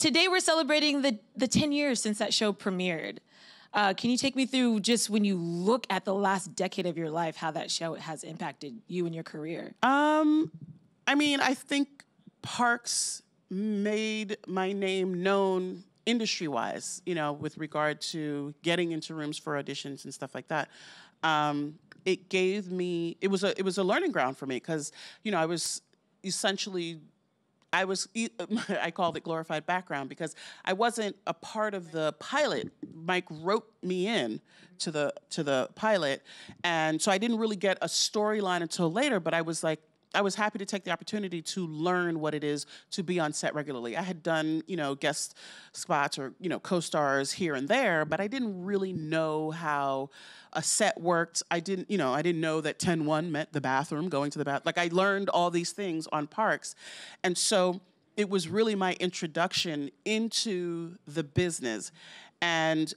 today we're celebrating the the 10 years since that show premiered. Uh, can you take me through just when you look at the last decade of your life, how that show has impacted you and your career? Um, I mean, I think Parks made my name known industry wise, you know, with regard to getting into rooms for auditions and stuff like that. Um, it gave me it was a it was a learning ground for me because you know I was essentially I was I called it glorified background because I wasn't a part of the pilot. Mike wrote me in to the to the pilot, and so I didn't really get a storyline until later. But I was like, I was happy to take the opportunity to learn what it is to be on set regularly. I had done, you know, guest spots or, you know, co-stars here and there, but I didn't really know how a set worked. I didn't, you know, I didn't know that 10-1 meant the bathroom, going to the bath. Like I learned all these things on parks. And so it was really my introduction into the business. And